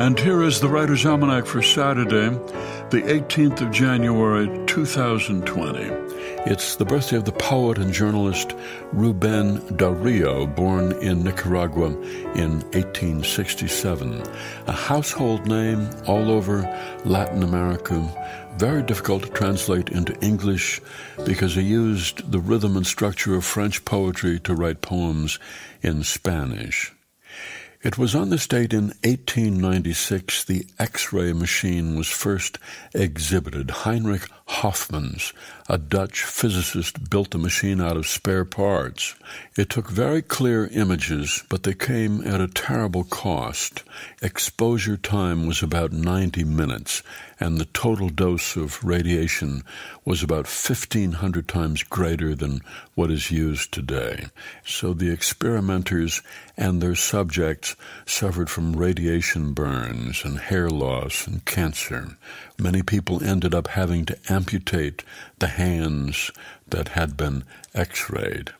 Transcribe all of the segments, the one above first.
And here is the Writer's Almanac for Saturday, the 18th of January, 2020. It's the birthday of the poet and journalist Ruben Dario, born in Nicaragua in 1867. A household name all over Latin America, very difficult to translate into English because he used the rhythm and structure of French poetry to write poems in Spanish. It was on this date in 1896 the X-ray machine was first exhibited. Heinrich Hofmans, a Dutch physicist, built the machine out of spare parts. It took very clear images, but they came at a terrible cost. Exposure time was about 90 minutes, and the total dose of radiation was about 1,500 times greater than what is used today. So the experimenters and their subjects suffered from radiation burns and hair loss and cancer. Many people ended up having to amputate the hands that had been x rayed.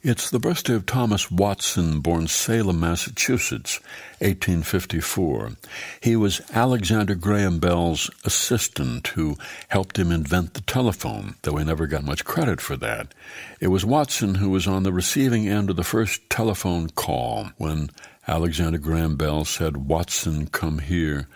It's the birthday of Thomas Watson, born Salem, Massachusetts, 1854. He was Alexander Graham Bell's assistant who helped him invent the telephone, though he never got much credit for that. It was Watson who was on the receiving end of the first telephone call when Alexander Graham Bell said, Watson, come here.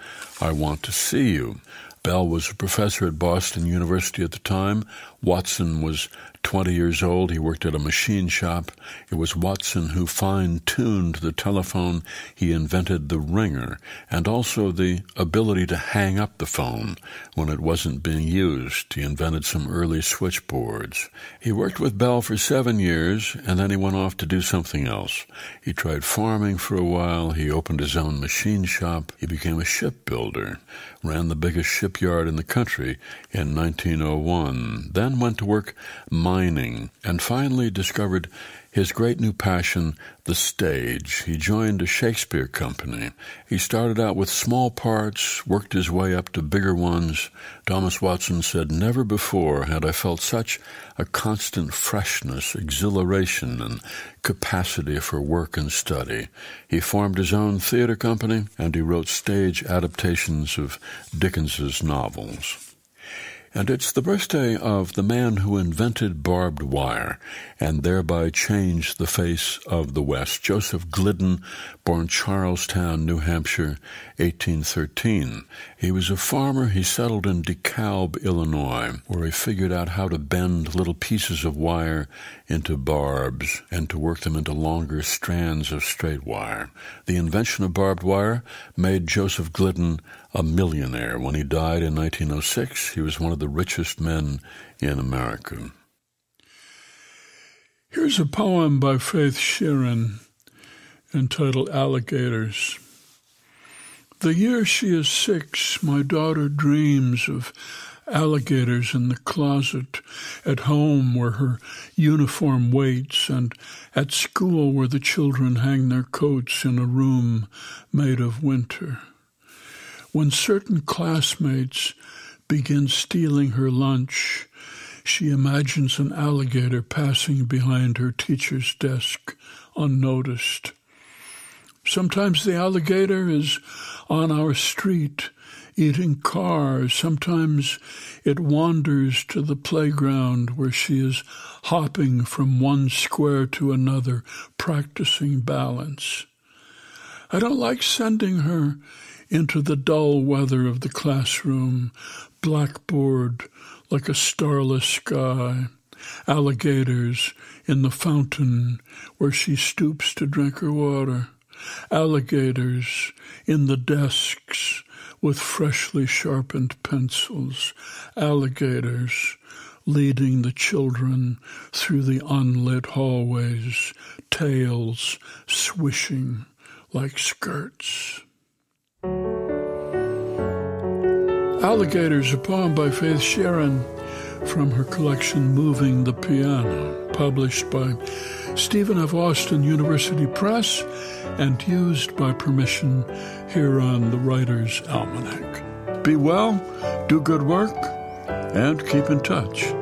I want to see you. Bell was a professor at Boston University at the time. Watson was 20 years old. He worked at a machine shop. It was Watson who fine tuned the telephone. He invented the ringer and also the ability to hang up the phone when it wasn't being used. He invented some early switchboards. He worked with Bell for seven years and then he went off to do something else. He tried farming for a while. He opened his own machine shop. He became a shipbuilder, ran the biggest shipyard in the country in 1901, then went to work mining, and finally discovered his great new passion, the stage. He joined a Shakespeare company. He started out with small parts, worked his way up to bigger ones. Thomas Watson said, Never before had I felt such a constant freshness, exhilaration, and capacity for work and study. He formed his own theater company, and he wrote stage adaptations of Dickens's novels. And it's the birthday of the man who invented barbed wire and thereby changed the face of the West, Joseph Glidden, born Charlestown, New Hampshire, 1813. He was a farmer. He settled in DeKalb, Illinois, where he figured out how to bend little pieces of wire into barbs and to work them into longer strands of straight wire. The invention of barbed wire made Joseph Glidden a millionaire. When he died in 1906, he was one of the richest men in America. Here's a poem by Faith Shearin entitled Alligators. The year she is six, my daughter dreams of alligators in the closet, at home where her uniform waits, and at school where the children hang their coats in a room made of winter. When certain classmates begin stealing her lunch, she imagines an alligator passing behind her teacher's desk unnoticed. Sometimes the alligator is on our street eating cars. Sometimes it wanders to the playground where she is hopping from one square to another, practicing balance. I don't like sending her into the dull weather of the classroom, blackboard like a starless sky, alligators in the fountain where she stoops to drink her water, alligators in the desks with freshly sharpened pencils, alligators leading the children through the unlit hallways, tails swishing like skirts. Alligators, a poem by Faith Shearin from her collection Moving the Piano, published by Stephen F. Austin University Press and used by permission here on the Writer's Almanac. Be well, do good work, and keep in touch.